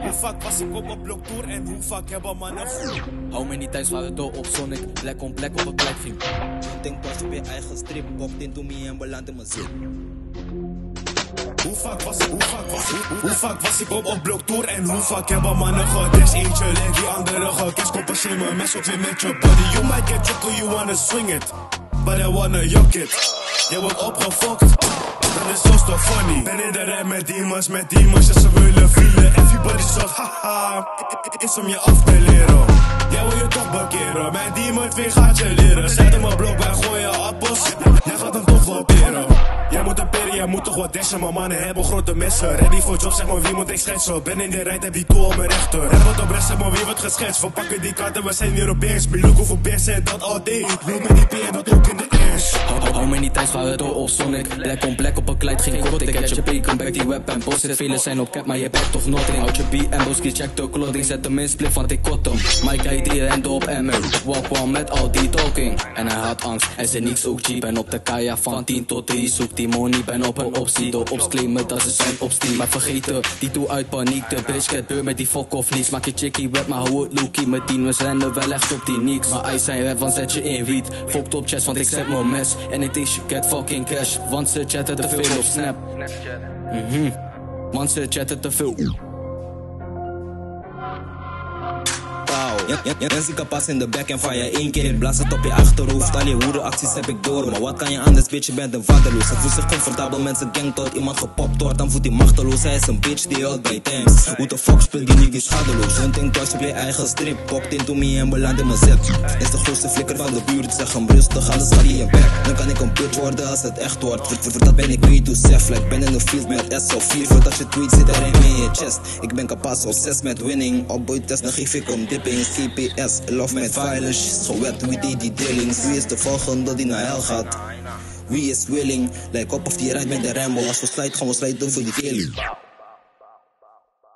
Hoe vaak was ik op een bloktour en hoe vaak hebben mannen Hou me niet thuis waar het door op Sonic, plek om plek op een plek ging. Denk pas op je eigen strip, bokt into me en beland in mijn zin. Hoe vaak was ik, hoe vaak was ik, hoe, hoe vaak was ik op een bloktour en hoe vaak hebben mannen gedest eentje en die andere gekist Compenseer me mes op weer met je body. You might get choco, you wanna swing it But I wanna yuck it. Je wordt opgefokt. Dat is zo toch funny. Ben in de rij met demons, met demons en ze willen vielen Everybody zegt haha, is om je af te leren. Jij wil je toch bekeren, mijn demon twee gaat je leren. Zet hem op blok bij gooien appels, jij moet toch wat dashen Maar mannen hebben grote messen. Ready voor job, zeg maar wie moet ik schetsen? Ben in de rijd, heb die tool op mijn rechter. Heb wat op rest, zeg maar wie wordt geschetst? We pakken die kaarten, we zijn Europees Belook hoeveel persen en dat al day Ik wil met die peer, dat ook in de ass Hou, hou, hou me niet thuis waar het door op Sonic, plek om plek op een kleid ging kort. Ik heb je P, come back die web en post zit. Velen zijn op cap, maar je bent toch nothing. Houd je B en boski, check de clothing. Zet hem in split, want ik kot hem. Guy die rent op ML. Walk one met al die talking. En hij had angst, hij zei niks ook cheap. En op de kaya van 10 tot 3 zoekt die money. Ben op een optie, de ops claimen dat ze zijn op steam. Maar vergeten, die toe uit paniek. De bitch get beur met die fuck of niets. Maak je chickie wet, maar hou het lookie. Tien, we zijn er wel echt op die niks. Maar hij zijn rap, van zet je in wiet. Fokt op chest, want ik zet mijn mes. En het is je get fucking cash. Want ze chatten te veel op snap. Mhm. Want ze chatten te Ja, ik pas in de back en van je één keer in blaas het op je achterhoofd. Al je hoerenacties heb ik door, maar wat kan je anders, bitch, je bent een vaderloos. Hij voelt zich comfortabel, mensen gang tot iemand gepopt wordt, dan voelt hij machteloos. Hij is een bitch die houdt bij Thames. Hoe de fuck speelt die nigga schadeloos? Hunting thuis op je eigen strip, pokt into me en beland in mijn zet. Is de grootste flikker van de buurt, zeg hem rustig, alles gaat in je back. Dan kan ik een bitch worden als het echt wordt. Voor, voor, dat ben ik way too safe, like ben in de field met SO4. Voordat je tweet zit er een in je chest. Ik ben kapaz obsessed met winning, op boy test dan geef ik om dipping. CPS, love met violence, gewet, wie deed die dealings? Wie is de volgende die naar hel gaat? Wie is willing? Lijk op of die rijdt met de Rambo, als we slijt gaan we slijten voor die killing.